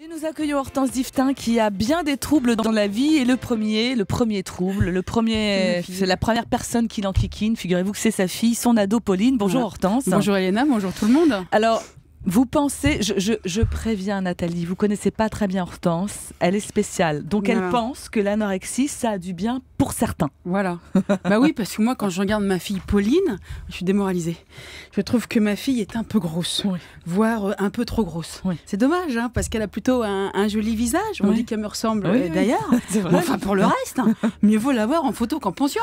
Et nous accueillons Hortense Diftin qui a bien des troubles dans la vie et le premier, le premier trouble, le premier, c'est la première personne qui l'enquiquine. Figurez-vous que c'est sa fille, son ado Pauline. Bonjour Hortense. Bonjour Elena, bonjour tout le monde. Alors, vous pensez, je, je, je, préviens Nathalie, vous connaissez pas très bien Hortense, elle est spéciale. Donc voilà. elle pense que l'anorexie, ça a du bien pour certains. Voilà. bah oui, parce que moi, quand je regarde ma fille Pauline, je suis démoralisée. Je trouve que ma fille est un peu grosse, oui. voire un peu trop grosse. Oui. C'est dommage, hein, parce qu'elle a plutôt un, un joli visage. On oui. dit qu'elle me ressemble oui, d'ailleurs. Bon, enfin, pour le reste, hein, mieux vaut l'avoir en photo qu'en pension.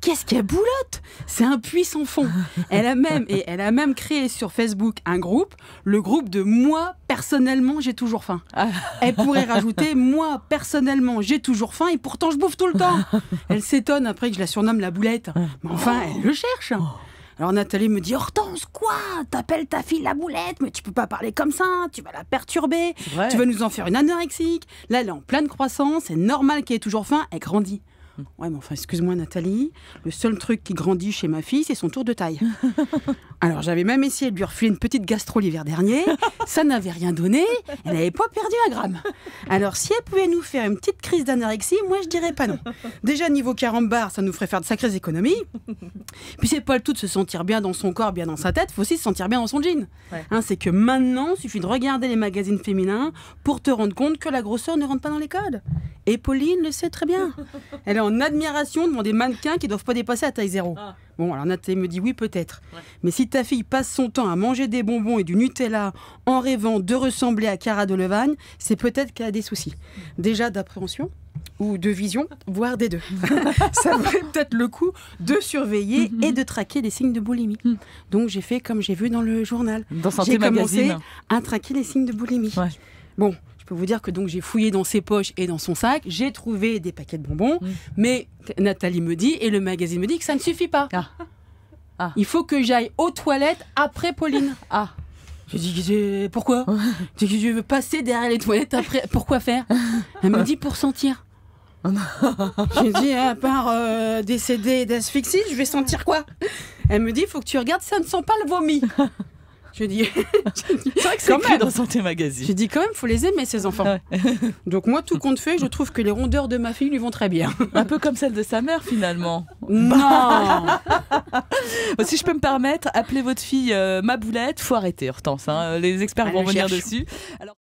Qu'est-ce qu'elle boulotte C'est un puits sans fond. Elle a même, et elle a même créé sur Facebook un groupe le groupe de moi personnellement j'ai toujours faim. Ah. Elle pourrait rajouter moi personnellement j'ai toujours faim et pourtant je bouffe tout le temps. Elle s'étonne après que je la surnomme la boulette. Mais enfin elle le cherche. Alors Nathalie me dit Hortense, quoi? T'appelles ta fille la boulette, mais tu peux pas parler comme ça, tu vas la perturber, tu vas nous en faire une anorexique. Là, elle est en pleine croissance, c'est normal qu'elle ait toujours faim, elle grandit. Ouais, mais enfin, excuse-moi, Nathalie, le seul truc qui grandit chez ma fille, c'est son tour de taille. Alors, j'avais même essayé de lui refiler une petite gastro l'hiver dernier. Ça n'avait rien donné. Elle n'avait pas perdu un gramme. Alors, si elle pouvait nous faire une petite crise d'anorexie, moi, je dirais pas non. Déjà, niveau carambar, ça nous ferait faire de sacrées économies. Puis, c'est pas le tout de se sentir bien dans son corps, bien dans sa tête. faut aussi se sentir bien dans son jean. Ouais. Hein, c'est que maintenant, il suffit de regarder les magazines féminins pour te rendre compte que la grosseur ne rentre pas dans les codes. Et Pauline le sait très bien. Elle est en admiration devant des mannequins qui ne doivent pas dépasser la taille zéro. Ah. Bon, alors Nathalie me dit oui, peut-être. Ouais. Mais si ta fille passe son temps à manger des bonbons et du Nutella en rêvant de ressembler à Cara Delevingne, c'est peut-être qu'elle a des soucis. Déjà d'appréhension ou de vision, voire des deux. Ça vaudrait peut-être le coup de surveiller mm -hmm. et de traquer les signes de boulimie. Mm. Donc j'ai fait comme j'ai vu dans le journal. J'ai Magazine. commencé à traquer les signes de boulimie. Ouais. Bon, peux vous dire que donc j'ai fouillé dans ses poches et dans son sac, j'ai trouvé des paquets de bonbons, mmh. mais Nathalie me dit et le magazine me dit que ça ne suffit pas. Ah. Ah. Il faut que j'aille aux toilettes après Pauline. Ah. Je dis pourquoi? Je veux passer derrière les toilettes après. Pourquoi faire? Elle me dit pour sentir. J'ai dit à part euh, décédé d'asphyxie, je vais sentir quoi? Elle me dit il faut que tu regardes ça ne sent pas le vomi. Je dis. c'est vrai que c'est écrit dans Santé Magazine. Je dis quand même, faut les aimer ces enfants. Ouais. Donc moi, tout compte fait, je trouve que les rondeurs de ma fille lui vont très bien. Un peu comme celles de sa mère finalement. Non. si je peux me permettre, appelez votre fille euh, ma boulette, faut arrêter Hortense. Hein. Les experts vont venir cherche. dessus. Alors...